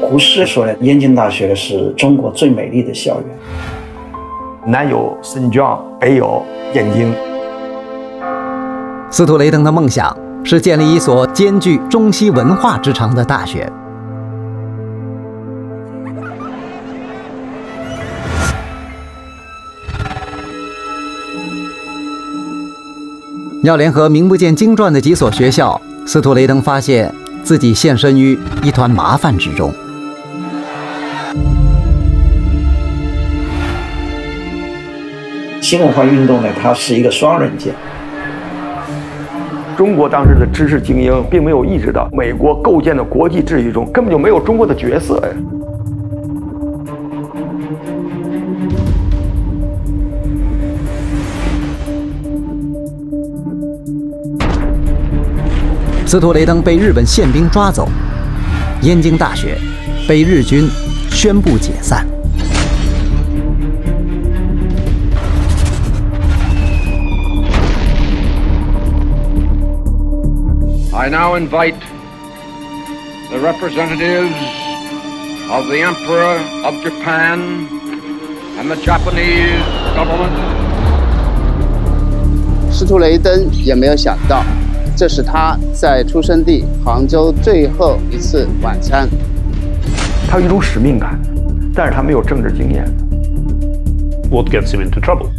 胡适说的，燕京大学是中国最美丽的校园。南有新疆，北有燕京。司徒雷登的梦想是建立一所兼具中西文化之长的大学。要联合名不见经传的几所学校，司徒雷登发现自己陷身于一团麻烦之中。新文化运动呢，它是一个双刃剑。中国当时的知识精英并没有意识到，美国构建的国际秩序中根本就没有中国的角色呀。斯图雷登被日本宪兵抓走，燕京大学被日军宣布解散。I now invite the representatives of the Emperor of Japan and the Japanese government. 斯图雷登也没有想到。这是他在出生地杭州最后一次晚餐。他有一种使命感，但是他没有政治经验。What gets him into trouble？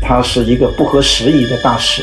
他是一个不合时宜的大使，